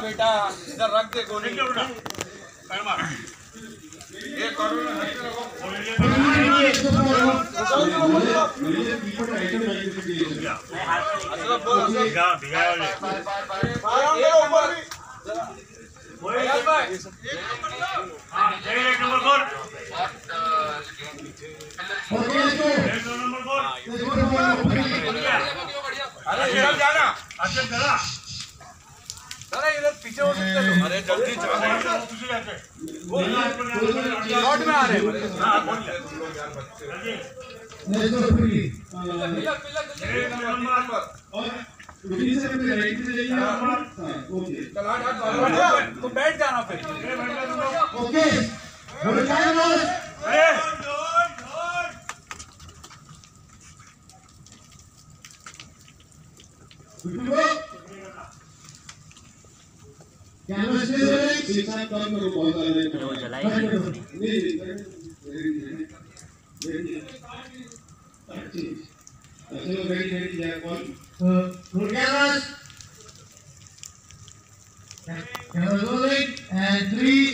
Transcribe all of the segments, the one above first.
बेटा इधर रख दे गोली ये करो ना हट के रखो अशरफ बोल अशरफ बारह करो ऊपर भी यार भाई अरे हो हो जल्दी जाना में आ रहे हैं तो बैठ जाना फिर ओके कैमरा वो जलाई नहीं cameras. Camera rolling and three,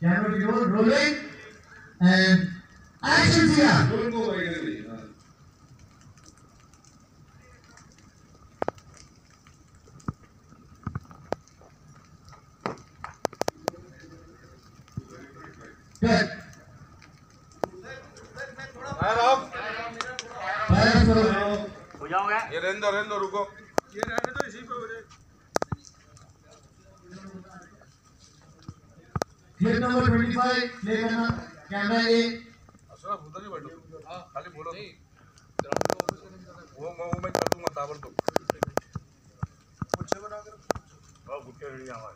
camera भी रोल रोलिंग एंड एक्शन किया कट फायर ऑफ़ फायर करो हो जाओगे ये रहने दो रहने दो रुको ये रहने तो इसी पे हो जाए क्लिप नंबर 25 प्ले करना कैमरा ए अशरफ उधर ही बैठो। हाँ खाली बोलो। वो मैं वो मैं कर दूँगा ताबड़तोड़। कुछ बना कर जाओ।